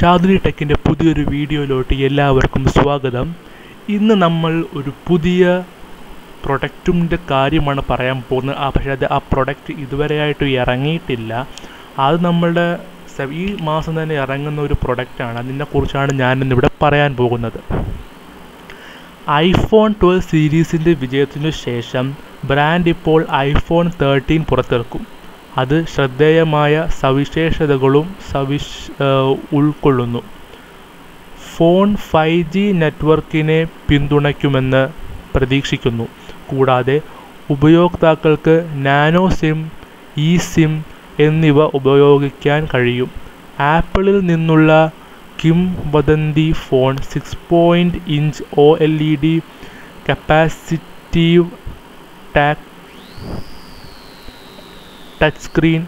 ഷാദുലി ടെക്കിന്റെ പുതിയൊരു വീഡിയോയിലോട്ട് എല്ലാവർക്കും സ്വാഗതം. ഇന്ന് നമ്മൾ ഒരു പുതിയ പ്രൊഡക്റ്റിന്റെ കാര്യമാണ് പറയാൻ പോകുന്നത്. ആ പക്ഷേ അത് ആ പ്രൊഡക്റ്റ് ഇതുവരെയായിട്ട് ഇറങ്ങിയിട്ടില്ല. അത് നമ്മളുടെ ഈ മാസം തന്നെ ഇറങ്ങുന്ന ഒരു പ്രൊഡക്റ്റാണ്. അതിനെക്കുറിച്ചാണ് ഞാനിന്നിവിടെ പറയാൻ പോകുന്നത്. ഐഫോൺ ട്വൽവ് സീരീസിന്റെ വിജയത്തിനു ശേഷം ബ്രാൻഡ് ഇപ്പോൾ ഐഫോൺ തേർട്ടീൻ പുറത്തിറക്കും. അത് ശ്രദ്ധേയമായ സവിശേഷതകളും സവിശ് ഉൾക്കൊള്ളുന്നു. ഫോൺ ഫൈവ് ജി നെറ്റ്വർക്കിനെ പിന്തുണയ്ക്കുമെന്ന് പ്രതീക്ഷിക്കുന്നു. കൂടാതെ ഉപയോക്താക്കൾക്ക് നാനോ സിം ഇ സിം എന്നിവ ഉപയോഗിക്കാൻ കഴിയും. ആപ്പിളിൽ നിന്നുള്ള കിം വദന്തി phone six point inch O L E D capacitive Tak touch screen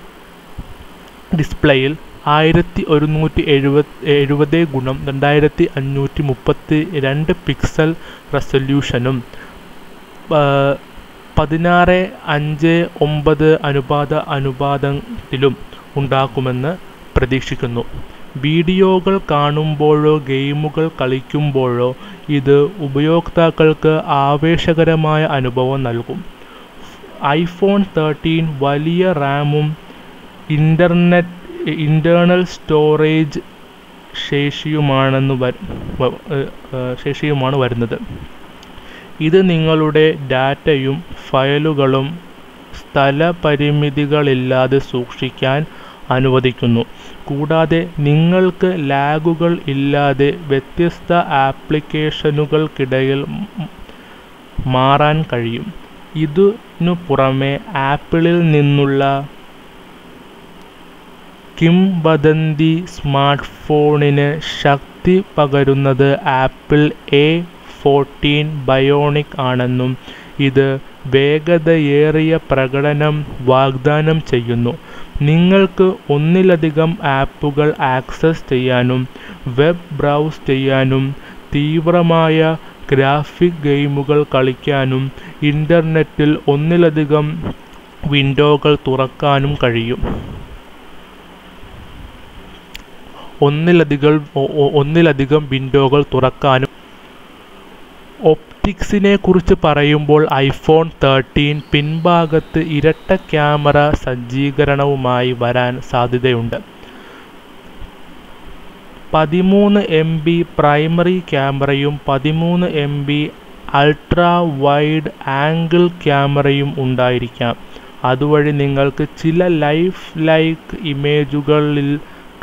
ഡിസ്പ്ലേയിൽ ആയിരത്തി ഒരുന്നൂറ്റി എഴുപത് എഴുപത് ഗുണം രണ്ടായിരത്തി അഞ്ഞൂറ്റി മുപ്പത്തി രണ്ട് പിക്സൽ റെസൊല്യൂഷനും പതിനാറ് അഞ്ച് ഒമ്പത് അനുപാത അനുപാതത്തിലും ഉണ്ടാക്കുമെന്ന് പ്രതീക്ഷിക്കുന്നു. വീഡിയോകൾ കാണുമ്പോഴോ ഗെയിമുകൾ കളിക്കുമ്പോഴോ ഇത് ഉപയോക്താക്കൾക്ക് ആവേശകരമായ അനുഭവം നൽകും. ഐഫോൺ തേർട്ടീൻ വലിയ റാമും ഇന്റർനെറ്റ് ഇന്റേർണൽ സ്റ്റോറേജ് ശേഷിയുമാണെന്ന് ശേഷിയുമാണ് വരുന്നത്. ഇത് നിങ്ങളുടെ ഡാറ്റയും ഫയലുകളും സ്ഥലപരിമിതികളില്ലാതെ സൂക്ഷിക്കാൻ അനുവദിക്കുന്നു. കൂടാതെ നിങ്ങൾക്ക് ലാഗുകൾ ഇല്ലാതെ വ്യത്യസ്ത ആപ്ലിക്കേഷനുകൾക്കിടയിൽ മാറാൻ കഴിയും. ഇതിനു പുറമെ ആപ്പിളിൽ നിന്നുള്ള കിംവദന്തി സ്മാർട്ട് ഫോണിന് ശക്തി പകരുന്നത് ആപ്പിൾ എ ഫോർട്ടീൻ ബയോണിക് ആണെന്നും ഇത് വേഗതയേറിയ പ്രകടനം വാഗ്ദാനം ചെയ്യുന്നു. നിങ്ങൾക്ക് ഒന്നിലധികം ആപ്പുകൾ ആക്സസ് ചെയ്യാനും വെബ് ബ്രൗസ് ചെയ്യാനും തീവ്രമായ ഗ്രാഫിക് ഗെയിമുകൾ കളിക്കാനും ഇന്റർനെറ്റിൽ ഒന്നിലധികം വിൻഡോകൾ തുറക്കാനും കഴിയും. ഒന്നിലധികം ഒന്നിലധികം വിൻഡോകൾ തുറക്കാനും ഒപ്റ്റിക്സിനെ കുറിച്ച് പറയുമ്പോൾ ഐഫോൺ തേർട്ടീൻ പിൻഭാഗത്ത് ഇരട്ട ക്യാമറ സജ്ജീകരണവുമായി വരാൻ സാധ്യതയുണ്ട്. പതിമൂന്ന് എം ബി പ്രൈമറി ക്യാമറയും പതിമൂന്ന് M B ultra wide angle ക്യാമറയും ഉണ്ടായിരിക്കാം. അതുവഴി നിങ്ങൾക്ക് ചില ലൈഫ് ലൈക്ക് ഇമേജുകളിൽ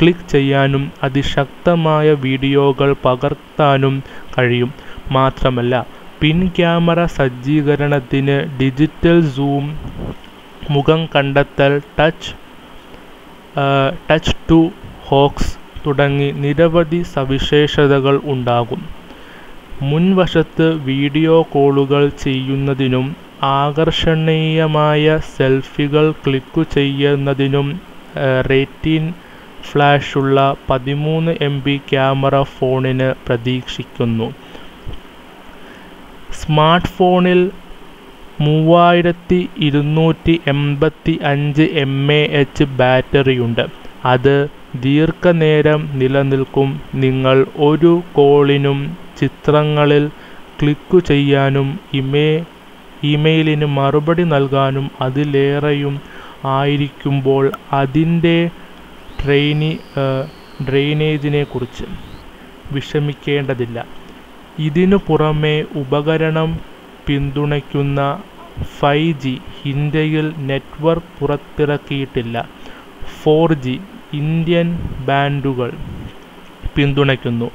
ക്ലിക്ക് ചെയ്യാനും അതിശക്തമായ വീഡിയോകൾ പകർത്താനും കഴിയും. മാത്രമല്ല പിൻ ക്യാമറ സജ്ജീകരണത്തിന് ഡിജിറ്റൽ സൂം മുഖം കണ്ടെത്തൽ ടച്ച് ടച്ച് ടു ഹോക്സ് തുടങ്ങി നിരവധി സവിശേഷതകൾ ഉണ്ടാകും. മുൻവശത്ത് വീഡിയോ കോളുകൾ ചെയ്യുന്നതിനും ആകർഷണീയമായ സെൽഫികൾ ക്ലിക്കു ചെയ്യുന്നതിനും റേറ്റിൻ ഫ്ലാഷുള്ള പതിമൂന്ന് എം ബി ക്യാമറ ഫോണിന് പ്രതീക്ഷിക്കുന്നു. സ്മാർട്ട് ഫോണിൽ മൂവായിരത്തി ഇരുന്നൂറ്റി എൺപത്തി അഞ്ച് എം എ എച്ച് ബാറ്ററിയുണ്ട്. അത് ദീർഘനേരം നിലനിൽക്കും നിങ്ങൾ ഒരു കോളിനും ചിത്രങ്ങളിൽ ക്ലിക്കു ചെയ്യാനും ഇമേ ഇമെയിലിന് മറുപടി നൽകാനും അതിലേറെയും ആയിരിക്കുമ്പോൾ അതിന്റെ ട്രെയിനി ഡ്രെയിനേജിനെ കുറിച്ച് വിഷമിക്കേണ്ടതില്ല. ഇതിനു പുറമെ ഉപകരണം പിന്തുണയ്ക്കുന്ന ഫൈവ് ജി ഇന്ത്യയിൽ നെറ്റ്വർക്ക് പുറത്തിറക്കിയിട്ടില്ല. ഫോർ ജി ഇന്ത്യൻ ബാൻഡുകൾ പിന്തുണയ്ക്കുന്നു.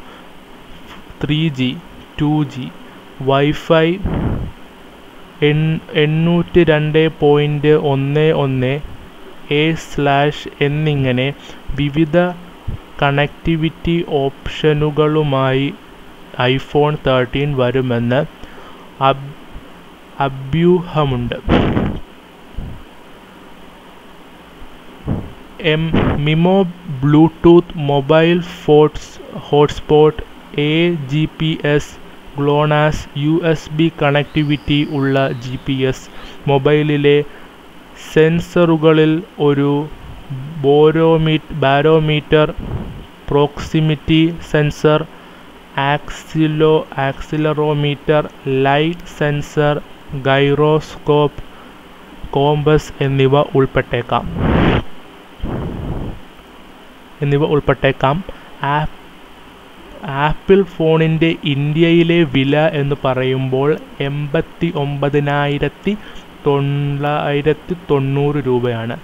Three G two G wifi എണ്ണൂറ്റി രണ്ട് പോയിന്റ് ഒന്ന് ഒന്ന് എ സ്ലാഷ് എന്നിങ്ങനെ വിവിധ കണക്ടിവിറ്റി ഓപ്ഷനുകളുമായി ഐഫോൺ തേർട്ടീൻ വരുമെന്ന് അഭ്യൂഹമുണ്ട്. M MIMO Bluetooth mobile ഫോട്സ് hotspot A G P S GLONASS U S B connectivity ഉള്ള ജി പി എസ് മൊബൈലിലെ സെൻസറുകളിൽ ഒരു ബോരോമീ barometer proximity sensor ആക്സിലോ accelerometer light sensor gyroscope compass എന്നിവ ഉൾപ്പെട്ടേക്കാം. എന്നിവ ഉൾപ്പെട്ടേക്കാം. ആപ്പ് ആപ്പിൾ ഫോണിന്റെ ഇന്ത്യയിലെ വില എന്ന് പറയുമ്പോൾ എൺപത്തി ഒമ്പതിനായിരത്തി തൊള്ളായിരത്തി തൊണ്ണൂറ് രൂപയാണ്.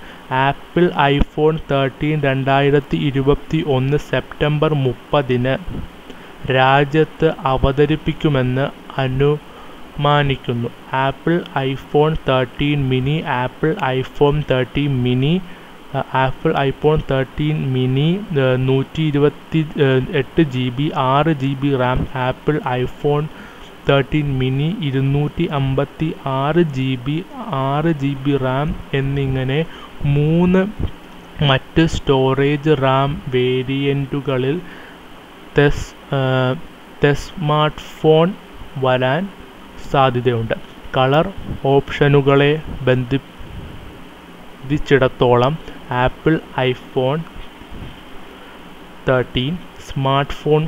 ആപ്പിൾ ഐഫോൺ തേർട്ടീൻ രണ്ടായിരത്തി ഇരുപത്തി ഒന്ന് സെപ്റ്റംബർ മുപ്പതിന് രാജ്യത്ത് അവതരിപ്പിക്കുമെന്ന് അനുമാനിക്കുന്നു. Apple iPhone thirteen mini Apple iPhone thirteen mini Apple iPhone thirteen mini നൂറ്റി ഇരുപത്തി എട്ട് ജി ബി ആറ് G B RAM Apple iPhone thirteen mini ഇരുന്നൂറ്റി അമ്പത്തി ആറ് ജി ബി ആറ് ജി ബി റാം എന്നിങ്ങനെ മൂന്ന് മറ്റ് സ്റ്റോറേജ് റാം വേരിയന്റുകളിൽ തെസ് സ്മാർട്ട് ഫോൺ വരാൻ സാധ്യതയുണ്ട്. കളർ ഓപ്ഷനുകളെ ബന്ധിച്ചിടത്തോളം Apple iPhone thirteen smart phone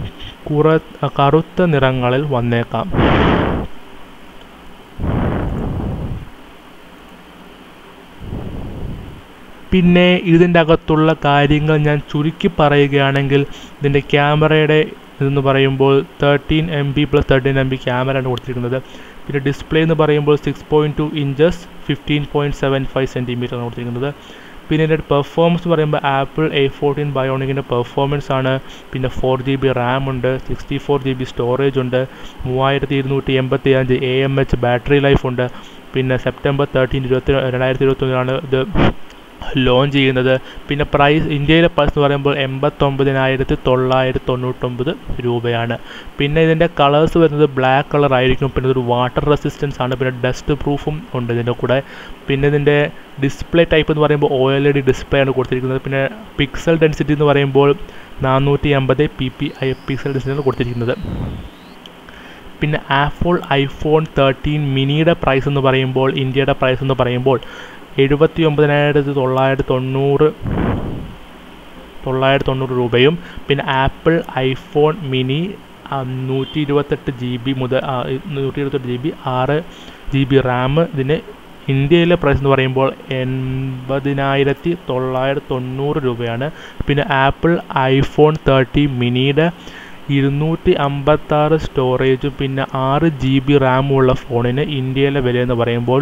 കുറ കറുത്ത നിറങ്ങളിൽ വന്നേക്കാം. പിന്നെ ഇതിന്റെ അകത്തുള്ള കാര്യങ്ങൾ ഞാൻ ചുരുക്കി പറയുകയാണെങ്കിൽ ഇതിന്റെ ക്യാമറയുടെ ഇതെന്ന് പറയുമ്പോൾ thirteen M B plus thirteen M B ക്യാമറയാണ് കൊടുത്തിരിക്കുന്നത്. പിന്നെ ഡിസ്പ്ലേ എന്ന് പറയുമ്പോൾ six point two inches fifteen point seven five സെന്റിമീറ്ററാണ് കൊടുത്തിരിക്കുന്നത്. പിന്നെ ഇതിന്റെ പെർഫോമൻസ് പറയുമ്പോൾ ആപ്പിൾ എ ഫോർട്ടീൻ ബയോണിക്കിന്റെ പെർഫോമൻസ് ആണ്. പിന്നെ ഫോർ ജി ബി റാം ഉണ്ട് sixty four G B storage ഉണ്ട് മൂവായിരത്തി ഇരുന്നൂറ്റി എൺപത്തി അഞ്ച് A M H battery life ഉണ്ട്. പിന്നെ സെപ്റ്റംബർ തേർട്ടീൻ ഇരുപത്തി രണ്ടായിരത്തി ഇരുപത്തൊന്നിലാണ് ഇത് ലോഞ്ച് ചെയ്യുന്നത്. പിന്നെ പ്രൈസ് ഇന്ത്യയിലെ പ്രൈസ് എന്ന് പറയുമ്പോൾ എൺപത്തൊമ്പതിനായിരത്തി തൊള്ളായിരത്തി തൊണ്ണൂറ്റൊമ്പത് രൂപയാണ്. പിന്നെ ഇതിന്റെ കളേഴ്സ് വരുന്നത് ബ്ലാക്ക് കളർ ആയിരിക്കും. പിന്നെ ഒരു വാട്ടർ റെസിസ്റ്റൻസ് ആണ്. പിന്നെ ഡസ്റ്റ് പ്രൂഫും ഉണ്ട് ഇതിന്റെ കൂടെ. പിന്നെ ഇതിന്റെ ഡിസ്പ്ലേ ടൈപ്പ് എന്ന് പറയുമ്പോൾ O L E D display ആണ് കൊടുത്തിരിക്കുന്നത്. പിന്നെ പിക്സൽ ഡെൻസിറ്റി എന്ന് പറയുമ്പോൾ നാനൂറ്റി അമ്പത് പി പി ഐ പിക്സൽ ഡെൻസിറ്റിയാണ് കൊടുത്തിരിക്കുന്നത്. പിന്നെ ആപ്പിൾ ഐഫോൺ തേർട്ടീൻ മിനിയുടെ പ്രൈസ് എന്ന് പറയുമ്പോൾ ഇന്ത്യയുടെ പ്രൈസ് എന്ന് പറയുമ്പോൾ എഴുപത്തി ഒമ്പതിനായിരത്തി തൊള്ളായിരത്തി തൊണ്ണൂറ് തൊള്ളായിരത്തി തൊണ്ണൂറ് രൂപയും. പിന്നെ ആപ്പിൾ ഐഫോൺ മിനി നൂറ്റി ഇരുപത്തെട്ട് ജി ബി മുതൽ നൂറ്റി ഇരുപത്തെട്ട് ജി ബി ആറ് ജി ബി റാം. ഇതിന് ഇന്ത്യയിലെ പ്രൈസ് എന്ന് പറയുമ്പോൾ എൺപതിനായിരത്തി തൊള്ളായിരത്തി തൊണ്ണൂറ് രൂപയാണ്. പിന്നെ ആപ്പിൾ ഐഫോൺ തേർട്ടി മിനിയുടെ ഇരുന്നൂറ്റി അമ്പത്താറ് സ്റ്റോറേജും പിന്നെ ആറ് ജി ബി റാമുള്ള ഫോണിന് ഇന്ത്യയിലെ വില എന്ന് പറയുമ്പോൾ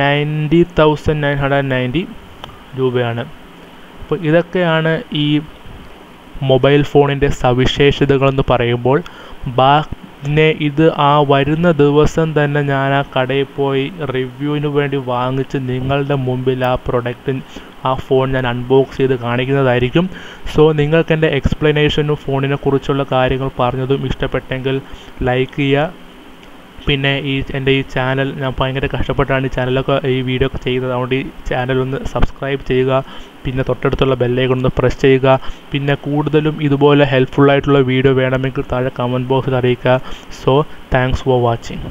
ninety thousand nine hundred ninety രൂപയാണ്. അപ്പോൾ ഇതൊക്കെയാണ് ഈ മൊബൈൽ ഫോണിന്റെ സവിശേഷതകളെന്ന് പറയുമ്പോൾ ബാ പിന്നെ ഇത് ആ വരുന്ന ദിവസം തന്നെ ഞാൻ ആ കടയിൽ പോയി റിവ്യൂവിന് വേണ്ടി വാങ്ങിച്ച് നിങ്ങളുടെ മുമ്പിൽ ആ പ്രൊഡക്റ്റ് ആ ഫോൺ ഞാൻ അൺബോക്സ് ചെയ്ത് കാണിക്കുന്നതായിരിക്കും. സോ നിങ്ങൾക്ക് എന്റെ എക്സ്പ്ലനേഷനും ഫോണിനെ കുറിച്ചുള്ള കാര്യങ്ങൾ പറഞ്ഞതും ഇഷ്ടപ്പെട്ടെങ്കിൽ ലൈക്ക് ചെയ്യുക പിന്നെ ഈ എന്റെ ഈ ചാനൽ ഞാൻ ഭയങ്കര കഷ്ടപ്പെട്ടാണ് ഈ ചാനലൊക്കെ ഈ വീഡിയോ ഒക്കെ ചെയ്തത്. അതുകൊണ്ട് ഈ ചാനൽ ഒന്ന് സബ്സ്ക്രൈബ് ചെയ്യുക പിന്നെ തൊട്ടടുത്തുള്ള ബെല്ലൈക്കൺ ഒന്ന് പ്രസ് ചെയ്യുക പിന്നെ കൂടുതലും ഇതുപോലെ ഹെൽപ്ഫുള്ളായിട്ടുള്ള വീഡിയോ വേണമെങ്കിൽ താഴെ കമന്റ് ബോക്സിൽ അറിയിക്കുക. So thanks for watching